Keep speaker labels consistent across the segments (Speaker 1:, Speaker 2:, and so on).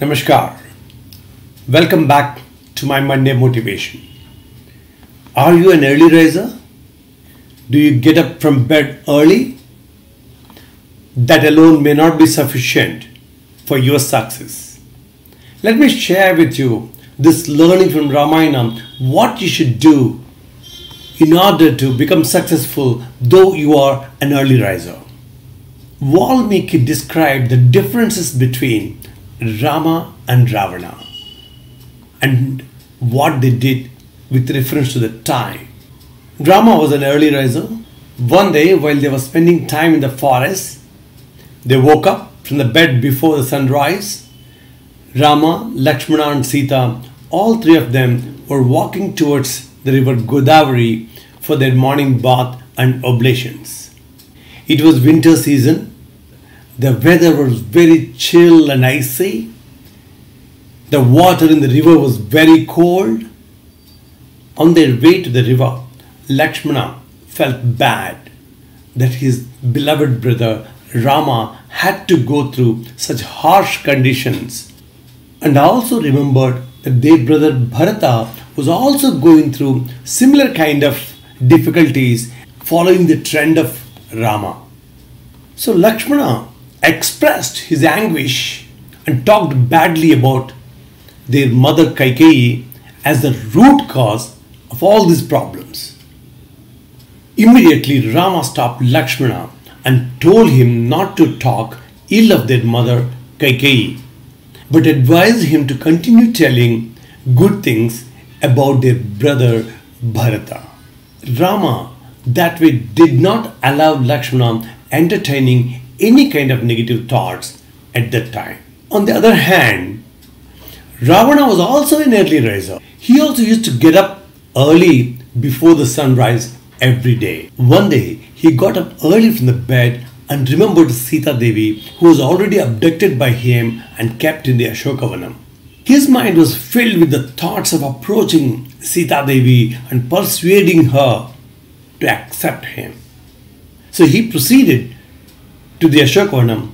Speaker 1: Namaskar. Welcome back to my Monday motivation. Are you an early riser? Do you get up from bed early? That alone may not be sufficient for your success. Let me share with you this learning from Ramayana what you should do in order to become successful though you are an early riser. Valmiki described the differences between Rama and Ravana and what they did with reference to the time. Rama was an early riser. One day, while they were spending time in the forest, they woke up from the bed before the sunrise. Rama, Lakshmana, and Sita, all three of them, were walking towards the river Godavari for their morning bath and oblations. It was winter season. The weather was very chill and icy. The water in the river was very cold. On their way to the river, Lakshmana felt bad that his beloved brother Rama had to go through such harsh conditions and also remembered that their brother Bharata was also going through similar kind of difficulties following the trend of Rama. So Lakshmana expressed his anguish and talked badly about their mother Kaikeyi as the root cause of all these problems. Immediately Rama stopped Lakshmana and told him not to talk ill of their mother Kaikeyi, but advised him to continue telling good things about their brother Bharata. Rama that way did not allow Lakshmana entertaining any kind of negative thoughts at that time. On the other hand, Ravana was also an early riser. He also used to get up early before the sunrise every day. One day, he got up early from the bed and remembered Sita Devi, who was already abducted by him and kept in the Ashokavanam. His mind was filled with the thoughts of approaching Sita Devi and persuading her to accept him. So he proceeded to the Ashokavanam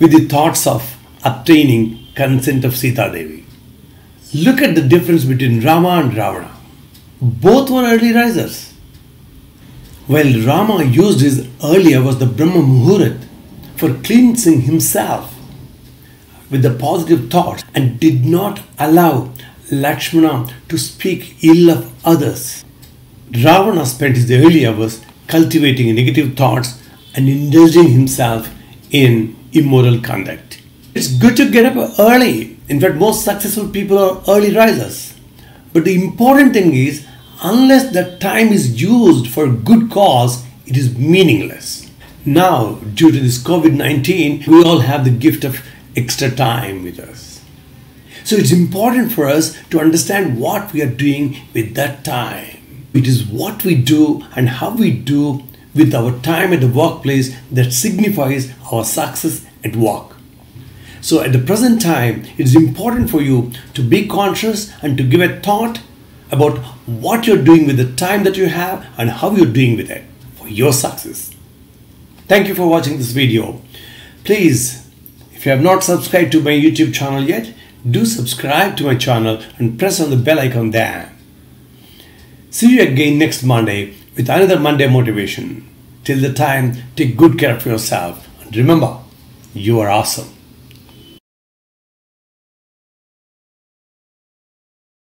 Speaker 1: with the thoughts of obtaining consent of Sita Devi. Look at the difference between Rama and Ravana. Both were early risers. While Rama used his early hours, the Brahma Muhurat, for cleansing himself with the positive thoughts and did not allow Lakshmana to speak ill of others. Ravana spent his early hours cultivating negative thoughts and indulging himself in immoral conduct. It's good to get up early. In fact, most successful people are early risers. But the important thing is, unless the time is used for good cause, it is meaningless. Now, due to this COVID 19, we all have the gift of extra time with us. So it's important for us to understand what we are doing with that time. It is what we do and how we do with our time at the workplace that signifies our success at work. So at the present time, it is important for you to be conscious and to give a thought about what you're doing with the time that you have and how you're doing with it for your success. Thank you for watching this video. Please, if you have not subscribed to my YouTube channel yet, do subscribe to my channel and press on the bell icon there. See you again next Monday with another Monday motivation. Till the time, take good care of yourself and remember, you are awesome.